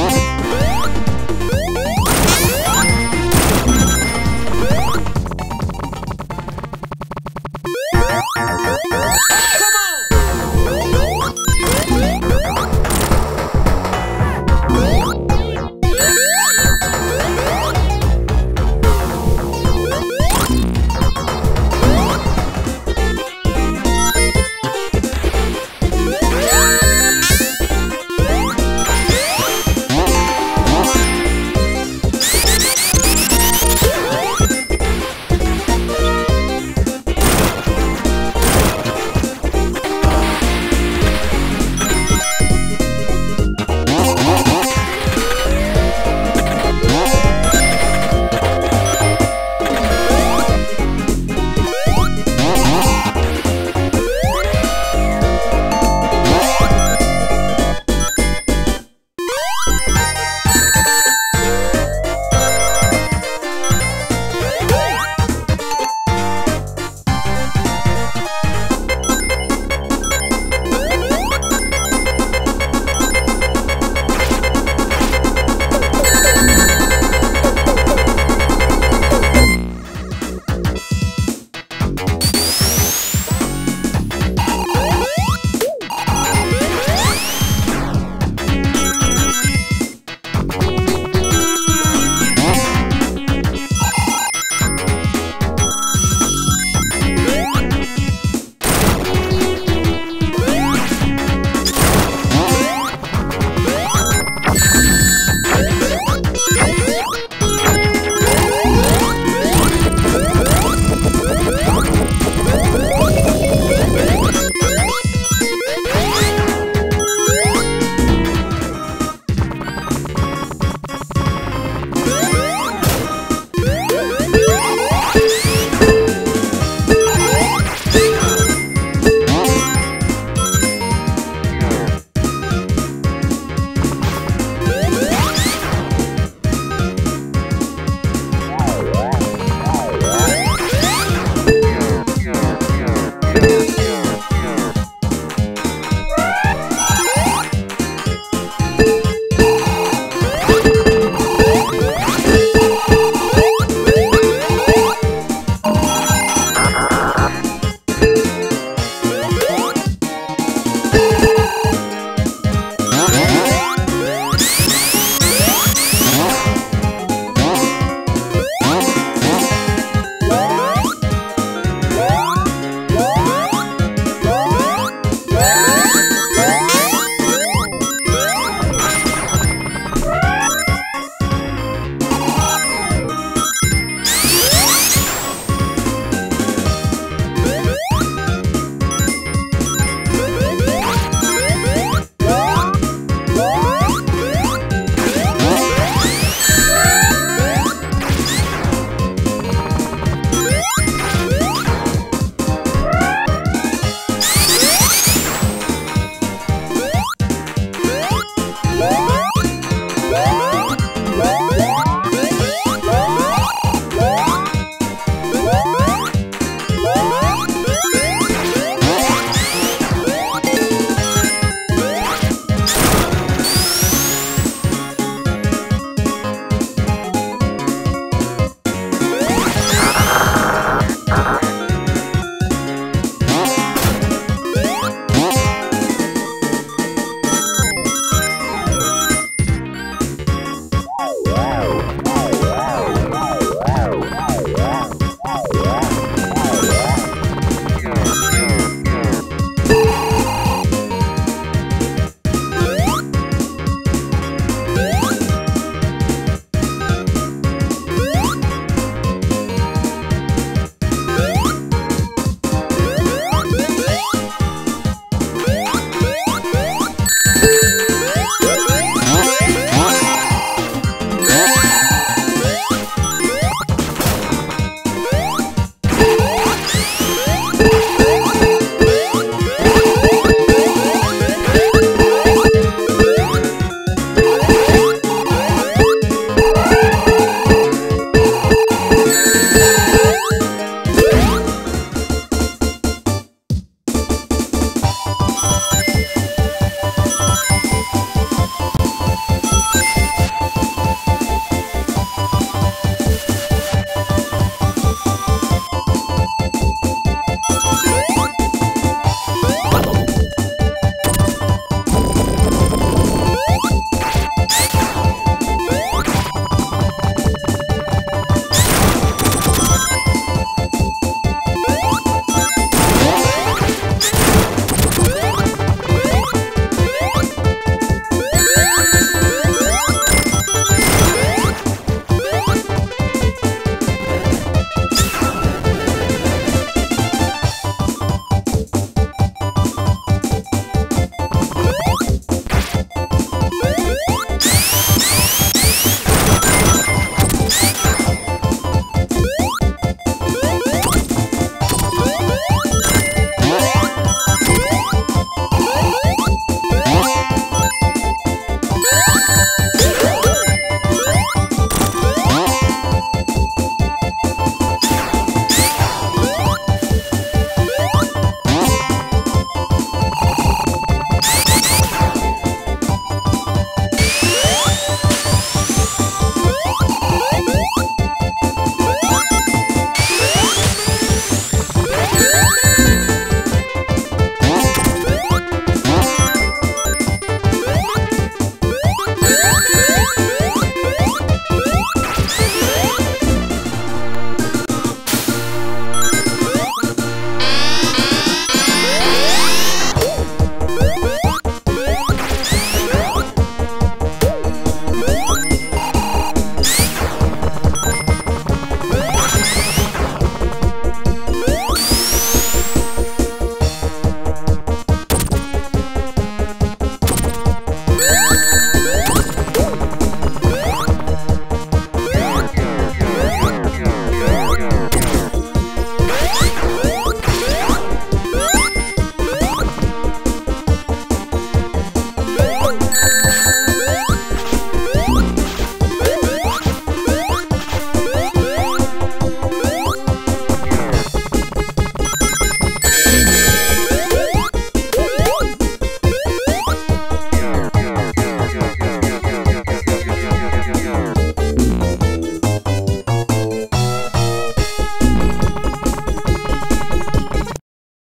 Yeah.